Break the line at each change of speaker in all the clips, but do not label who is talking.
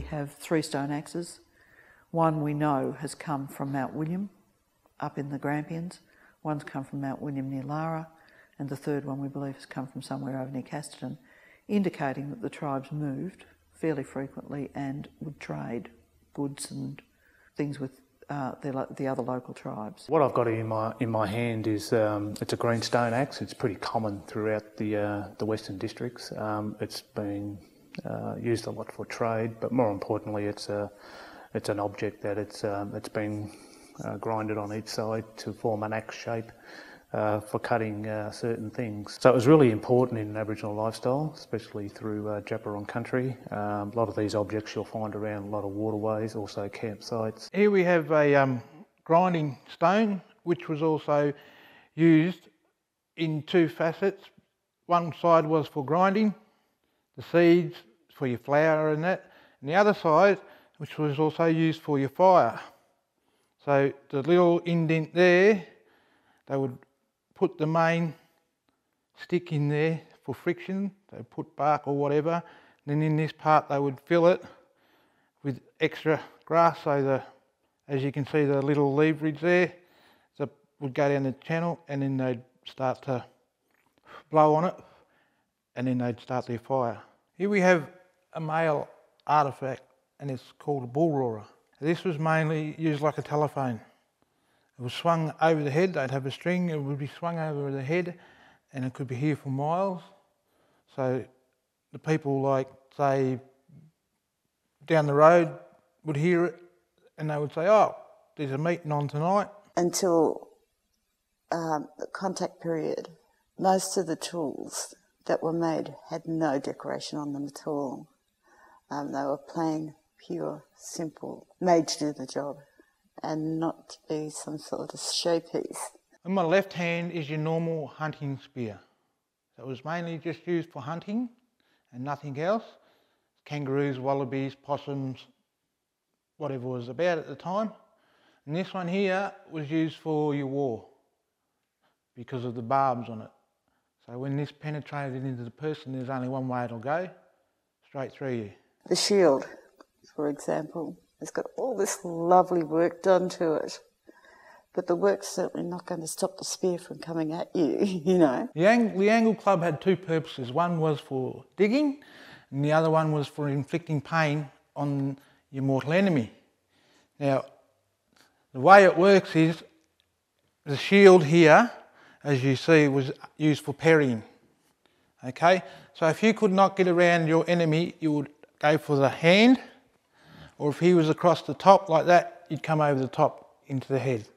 have three stone axes. One we know has come from Mount William up in the Grampians, one's come from Mount William near Lara, and the third one we believe has come from somewhere over near Casterton, indicating that the tribes moved fairly frequently and would trade goods and things with uh, the, the, other local tribes.
What I've got in my in my hand is um, it's a green stone axe. It's pretty common throughout the uh, the western districts. Um, it's been uh, used a lot for trade, but more importantly, it's a it's an object that it's um, it's been uh, grinded on each side to form an axe shape uh, for cutting uh, certain things. So it was really important in Aboriginal lifestyle, especially through uh, country. Um, a lot of these objects you'll find around a lot of waterways, also campsites.
Here we have a um, grinding stone, which was also used in two facets. One side was for grinding the seeds for your flour and that, and the other side, which was also used for your fire. So the little indent there, they would put the main stick in there for friction. They put bark or whatever. And then in this part they would fill it with extra grass so the, as you can see the little leverage there, that would go down the channel and then they'd start to blow on it and then they'd start their fire. Here we have a male artefact and it's called a bull roarer. This was mainly used like a telephone. It was swung over the head, they'd have a string, it would be swung over the head, and it could be here for miles. So the people, like, say, down the road would hear it and they would say, Oh, there's a meeting on tonight.
Until um, the contact period, most of the tools that were made had no decoration on them at all. Um, they were plain, pure, simple, made to do the job and not to be some sort of showpiece.
On my left hand is your normal hunting spear. It was mainly just used for hunting and nothing else. Kangaroos, wallabies, possums, whatever was about at the time. And this one here was used for your war because of the barbs on it. So when this penetrated into the person, there's only one way it'll go, straight through you.
The shield, for example, it's got all this lovely work done to it. But the work's certainly not going to stop the spear from coming at you, you know.
The, Ang- the Angle Club had two purposes. One was for digging, and the other one was for inflicting pain on your mortal enemy. Now, the way it works is the shield here, as you see, was used for parrying. Okay, so if you could not get around your enemy, you would go for the hand or if he was across the top like that, you'd come over the top into the head.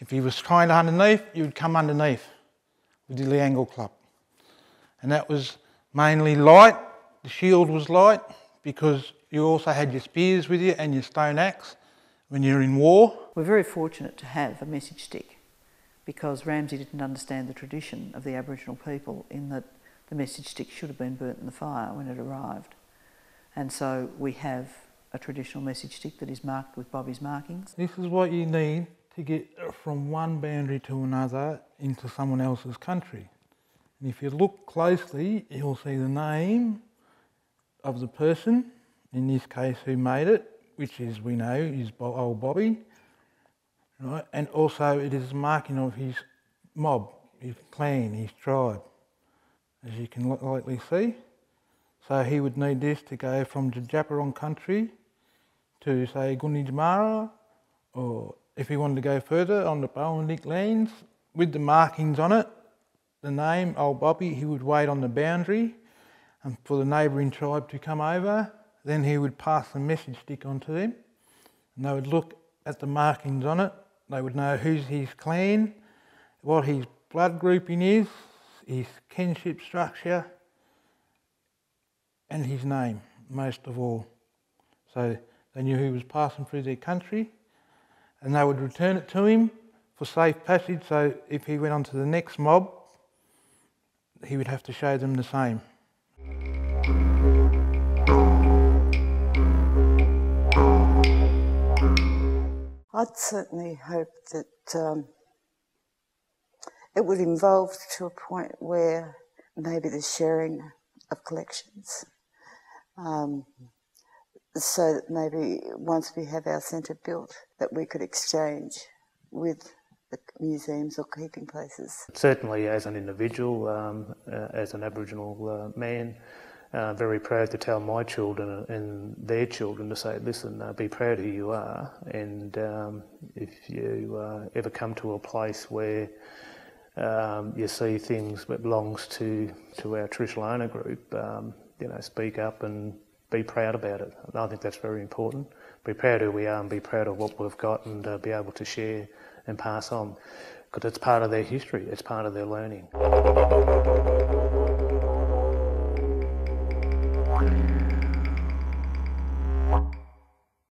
If he was trying to underneath, you would come underneath with the angle club. And that was mainly light. The shield was light because you also had your spears with you and your stone axe when you're in war.
We're very fortunate to have a message stick because Ramsay didn't understand the tradition of the Aboriginal people in that the message stick should have been burnt in the fire when it arrived. And so we have a traditional message stick that is marked with Bobby's markings.
This is what you need to get from one boundary to another into someone else's country. And if you look closely, you'll see the name of the person, in this case who made it, which is we know is old Bobby, right? And also it is marking of his mob, his clan, his tribe, as you can likely see. So he would need this to go from the Wurrung country to say Gunditjmara, or if he wanted to go further on the Boandik lands with the markings on it, the name Old Bobby, he would wait on the boundary and for the neighbouring tribe to come over. Then he would pass the message stick on to them and they would look at the markings on it. They would know who's his clan, what his blood grouping is, his kinship structure, and his name, most of all. So they knew he was passing through their country and they would return it to him for safe passage. So if he went on to the next mob, he would have to show them the same.
I'd certainly hope that um, it would evolve to a point where maybe the sharing of collections um, so that maybe once we have our centre built, that we could exchange with the museums or keeping places.
Certainly, as an individual, um, uh, as an Aboriginal uh, man, uh, very proud to tell my children and their children to say, listen, uh, be proud who you are, and um, if you uh, ever come to a place where um, you see things that belongs to to our traditional owner group, um, you know, speak up and be proud about it. And I think that's very important. Be proud who we are and be proud of what we've got and uh, be able to share and pass on because it's part of their history, it's part of their learning.